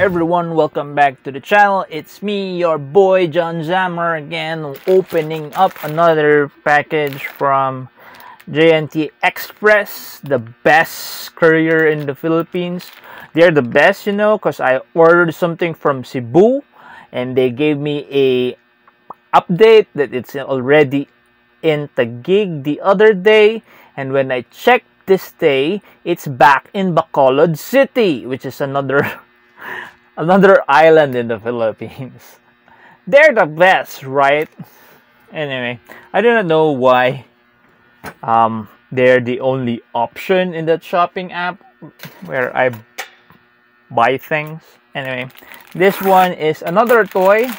everyone, welcome back to the channel. It's me, your boy Jon Zamar again, opening up another package from J&T Express, the best courier in the Philippines. They're the best, you know, because I ordered something from Cebu and they gave me a update that it's already in Taguig the other day and when I checked this day it's back in Bacolod City which is another another island in the Philippines. They're the best right? Anyway I do not know why um, they're the only option in that shopping app where I buy things. Anyway this one is another toy.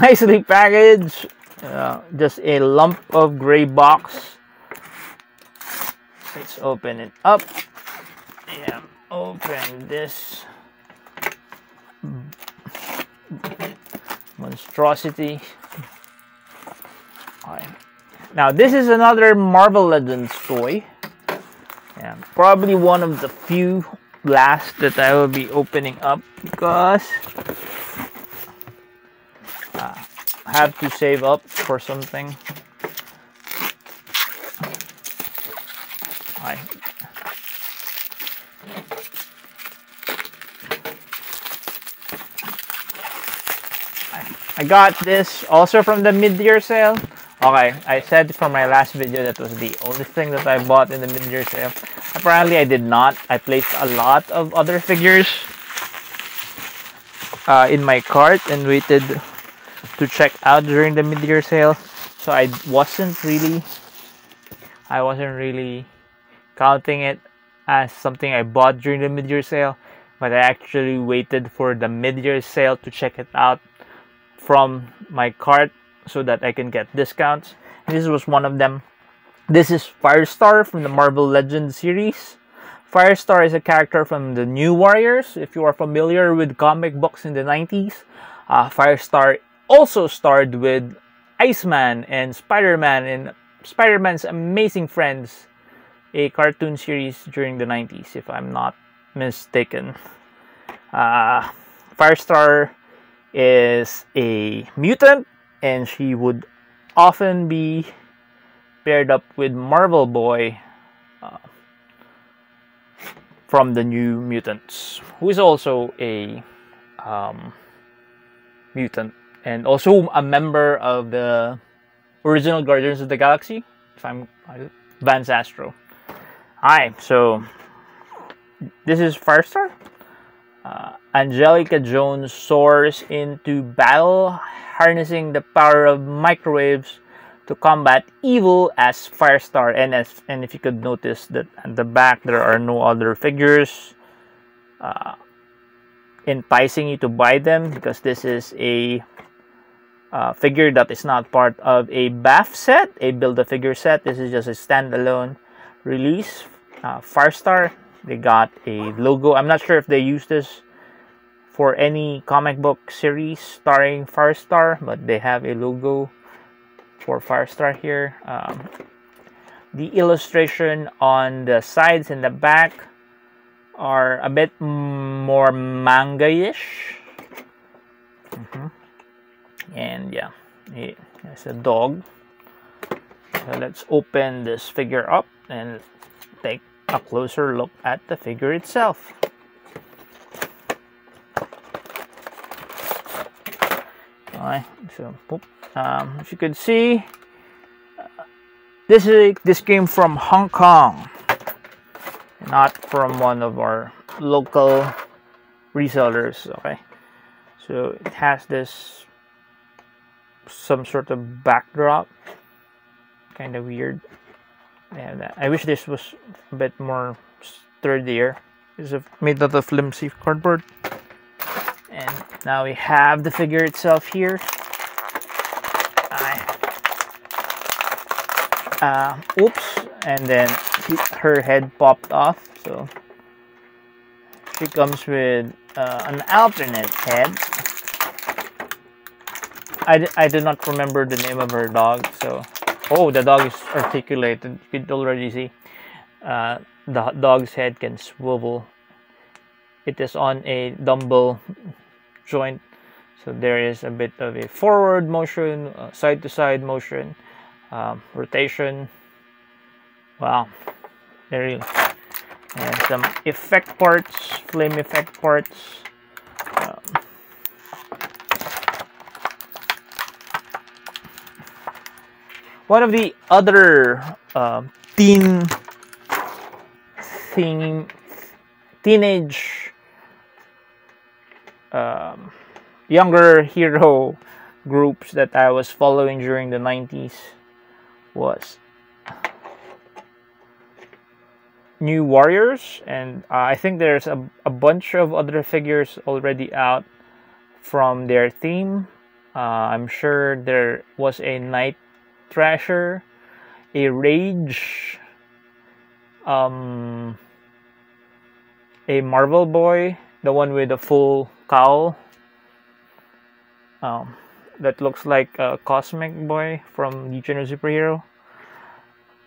Nicely packaged. Uh, just a lump of gray box open it up yeah open this monstrosity right. now this is another marvel legends toy yeah probably one of the few last that i will be opening up because I have to save up for something. I I got this also from the mid-year sale. Okay, I said from my last video that was the only thing that I bought in the mid-year sale. Apparently I did not. I placed a lot of other figures uh, in my cart and waited to check out during the mid-year sale so I wasn't really I wasn't really counting it as something I bought during the mid-year sale but I actually waited for the mid-year sale to check it out from my cart so that I can get discounts. This was one of them. This is Firestar from the Marvel Legends series. Firestar is a character from the New Warriors if you are familiar with comic books in the 90s uh, Firestar also starred with Iceman and Spider-Man and Spider-Man's Amazing Friends, a cartoon series during the 90s, if I'm not mistaken. Uh, Firestar is a mutant and she would often be paired up with Marvel Boy uh, from the New Mutants, who is also a um, mutant and also a member of the original Guardians of the Galaxy. If I'm Vance Astro. Hi, so this is Firestar. Uh, Angelica Jones soars into battle, harnessing the power of microwaves to combat evil as Firestar. And as and if you could notice that at the back there are no other figures uh, enticing you to buy them because this is a uh, figure that is not part of a BAF set, a Build-A-Figure set. This is just a standalone release. Uh, Firestar, they got a logo. I'm not sure if they use this for any comic book series starring Firestar, but they have a logo for Firestar here. Um, the illustration on the sides and the back are a bit more manga-ish. Mm -hmm and yeah it's a dog so let's open this figure up and take a closer look at the figure itself. Alright, so um, as you can see this is this came from Hong Kong not from one of our local resellers okay? So it has this some sort of backdrop kind of weird. Yeah i wish this was a bit more sturdier it's made out of flimsy cardboard. And now we have the figure itself here. Uh, oops. And then her head popped off. So she comes with uh, an alternate head. I, I do not remember the name of her dog, so... Oh, the dog is articulated. You could already see. uh, the dog's head can swivel. It is on a dumbbell joint, so there is a bit of a forward motion, side to side motion, um, rotation. Wow, there you and some effect parts, flame effect parts. One of the other uh, teen teenage um, younger hero groups that I was following during the 90s was New Warriors, and uh, I think there's a, a bunch of other figures already out from their theme. Uh, I'm sure there was a Night Thrasher, a Rage, um, a Marvel Boy, the one with the full cowl. Um, that looks like a Cosmic Boy from Legion of Superhero.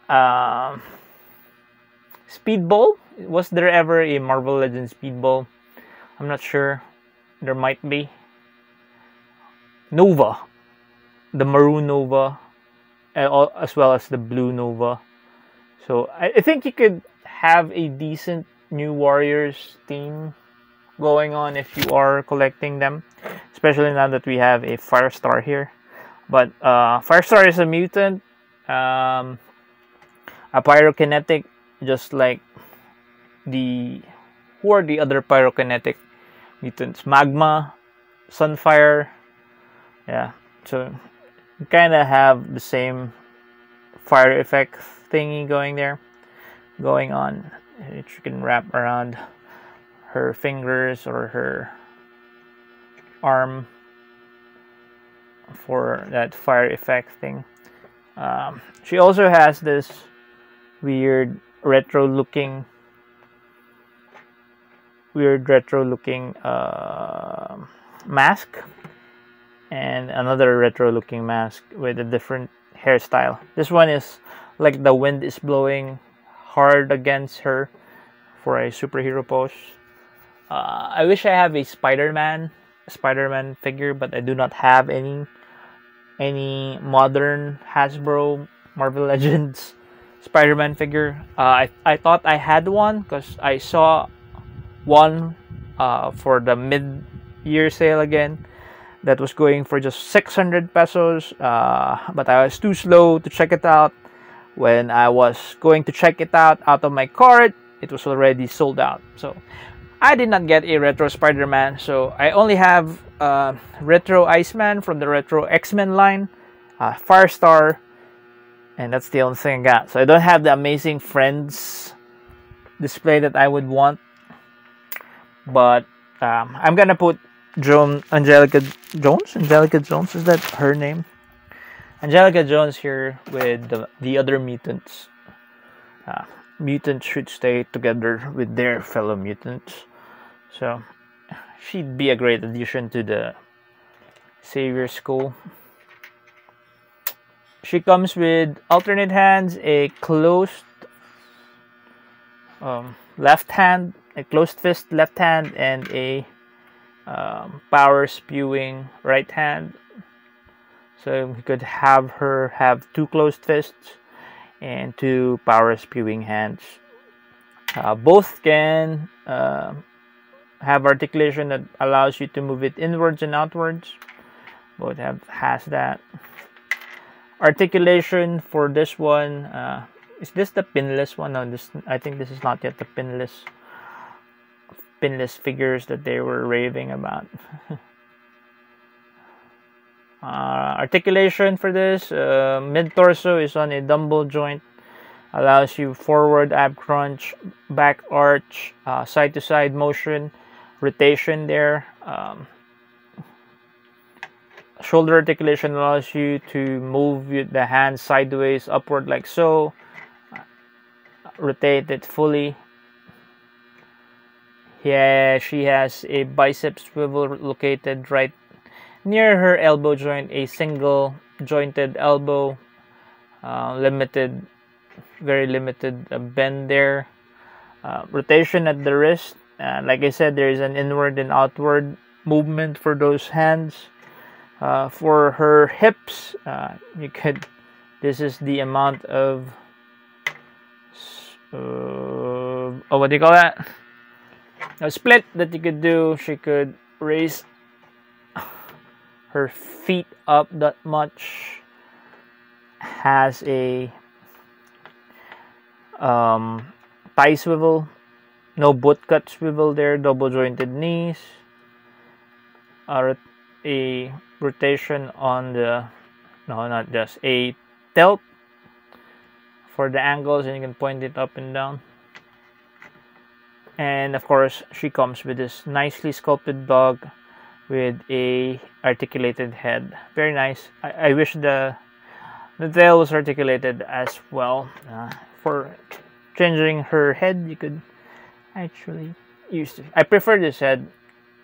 Um, Speedball? Was there ever a Marvel Legends Speedball? I'm not sure. There might be. Nova. The Maroon Nova. As well as the Blue Nova. So I think you could have a decent New Warriors team going on if you are collecting them. Especially now that we have a Firestar here. But uh, Firestar is a mutant. Um, a pyrokinetic just like the who are the other pyrokinetic mutants magma sunfire yeah so kind of have the same fire effect thingy going there going on. You can wrap around her fingers or her arm for that fire effect thing. Um, she also has this weird retro looking weird retro looking uh, mask and another retro looking mask with a different hairstyle. This one is like the wind is blowing hard against her for a superhero pose. Uh, I wish I have a Spider-Man Spider-Man figure but I do not have any any modern Hasbro Marvel Legends Spider-Man figure. Uh, I, I thought I had one because I saw one uh, for the mid-year sale again that was going for just 600 pesos uh, but I was too slow to check it out when I was going to check it out out of my cart it was already sold out so I did not get a retro Spider-Man so I only have uh, retro Iceman from the retro X-Men line uh, Firestar and that's the only thing I got. So I don't have the amazing friends display that I would want, but um, I'm gonna put Joan Angelica Jones. Angelica Jones is that her name? Angelica Jones here with the, the other mutants. Uh, mutants should stay together with their fellow mutants. So she'd be a great addition to the Xavier School. She comes with alternate hands, a closed um, left hand, a closed fist left hand, and a um, power spewing right hand. So we could have her have two closed fists and two power spewing hands. Uh, both can uh, have articulation that allows you to move it inwards and outwards. Both have has that articulation for this one uh, is this the pinless one no this i think this is not yet the pinless pinless figures that they were raving about. Uh, articulation for this uh, mid torso is on a dumbbell joint allows you forward ab crunch back arch uh, side to side motion rotation there um, shoulder articulation allows you to move the hand sideways upward like so rotate it fully yeah she has a bicep swivel located right near her elbow joint a single jointed elbow uh, limited very limited uh, bend there. Uh, rotation at the wrist. Uh, like I said, there is an inward and outward movement for those hands. Uh, for her hips, uh, you could. This is the amount of. Oh, what do you call that? A split that you could do. She could raise her feet up that much. Has a um, thigh swivel, no boot cut swivel there, double jointed knees, a, a rotation on the, no, not just, a tilt for the angles and you can point it up and down. And of course, she comes with this nicely sculpted dog with a articulated head. Very nice. I, I wish the the tail was articulated as well. Uh, for changing her head you could actually use. I prefer this head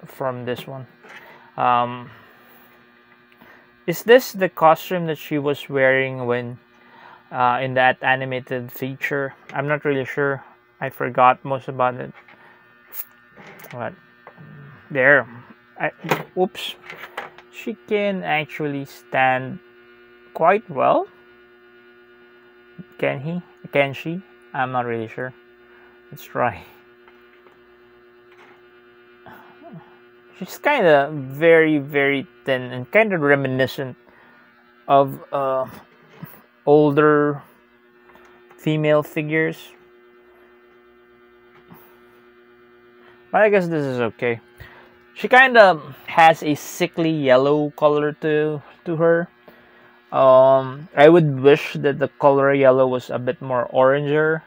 from this one um, is this the costume that she was wearing when uh, in that animated feature I'm not really sure I forgot most about it but there I, oops she can actually stand quite well can he can she? I'm not really sure. Let's try. She's kind of very, very thin and kind of reminiscent of uh, older female figures. But I guess this is okay. She kind of has a sickly yellow color to to her um, I would wish that the color yellow was a bit more oranger,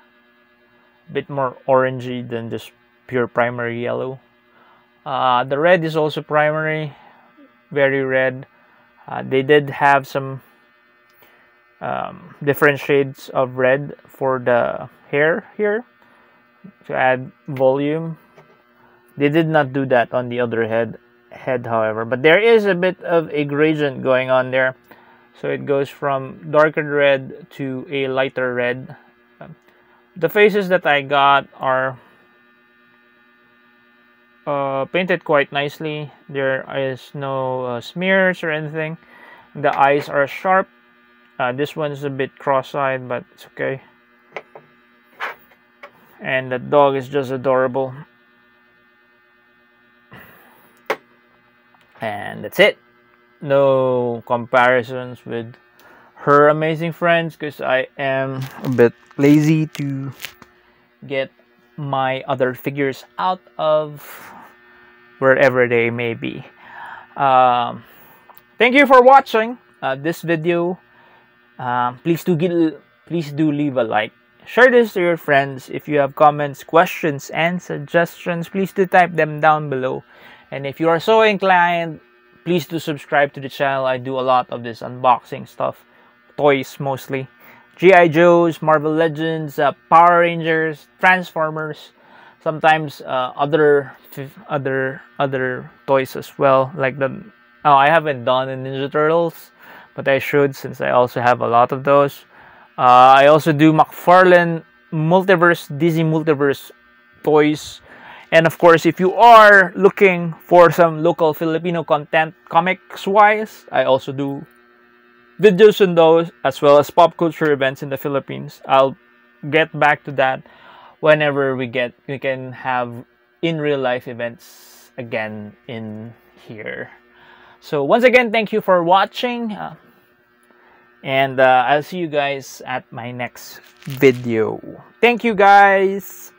a bit more orangey than just pure primary yellow. Uh, the red is also primary, very red. Uh, they did have some um, different shades of red for the hair here to add volume. They did not do that on the other head, head however, but there is a bit of a gradient going on there. So it goes from darker red to a lighter red. The faces that I got are uh, painted quite nicely. There is no uh, smears or anything. The eyes are sharp. Uh, this one's a bit cross-eyed but it's okay. And the dog is just adorable and that's it no comparisons with her amazing friends because I am a bit lazy to get my other figures out of wherever they may be. Um, thank you for watching uh, this video. Uh, please do get, please do leave a like. Share this to your friends. If you have comments, questions, and suggestions, please do type them down below. And if you are so inclined, please do subscribe to the channel. I do a lot of this unboxing stuff. Toys mostly. Gi joes marvel legends uh, power rangers transformers. Sometimes uh, other other other toys as well like the oh i haven't done the ninja turtles but i should since i also have a lot of those. Uh, i also do mcfarlane multiverse dc multiverse toys and of course, if you are looking for some local Filipino content comics wise, I also do videos on those as well as pop culture events in the Philippines. I'll get back to that whenever we get we can have in real life events again in here. So once again, thank you for watching. Uh, and uh, I'll see you guys at my next video. Thank you guys.